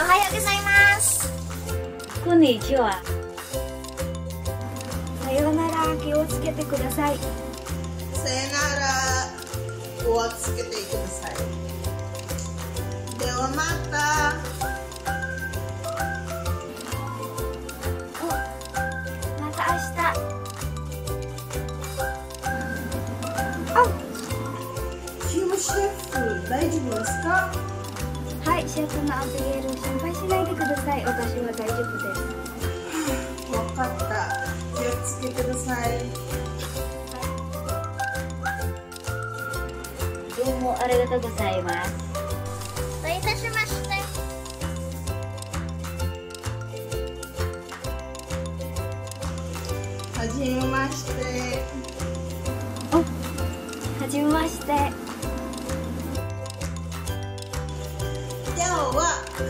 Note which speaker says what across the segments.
Speaker 1: おはようございます。
Speaker 2: こんにちは。
Speaker 1: さようなら気をつけてください。
Speaker 3: さよなら気をつけてください。ではまた。
Speaker 1: また明日。
Speaker 3: チームシェフ大丈夫ですか？
Speaker 1: はいシェフのアビゲール心配しないでください。私は大丈夫です。
Speaker 3: わかった。気をつけてください。
Speaker 2: どうもありがとうございます。
Speaker 1: どういたしまして。
Speaker 3: はじめまして。
Speaker 1: はじめまして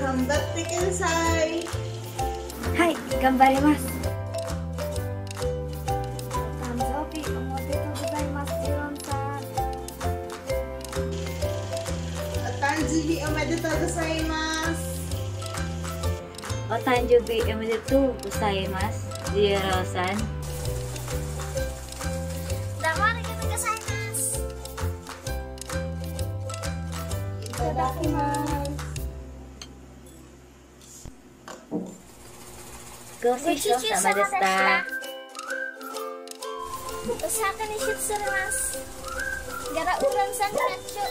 Speaker 3: 頑張ってください
Speaker 1: はい頑張りますお誕生日おめでとうございますジロンさん
Speaker 3: お誕生日おめでとうございます
Speaker 2: お誕生日おめでとうございますジエローさん
Speaker 1: どうもありがとうございます
Speaker 3: いただきます
Speaker 2: ご清聴様でした
Speaker 1: お魚に出されますgara uran sa nacho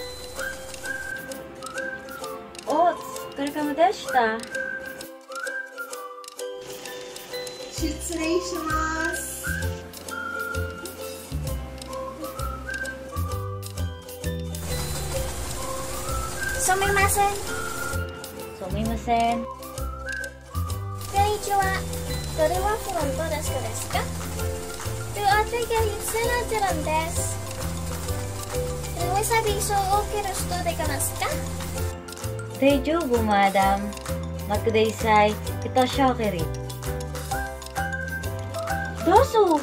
Speaker 2: お疲れ様でした
Speaker 1: ん
Speaker 2: すみません
Speaker 1: こんにちは。どれはフロントデスクですか？とあてがゆせなてらんです。ルイサビソを受ける人でかますか？
Speaker 2: 大丈夫マダム。Magdaysay, ito siya kiri. Doso,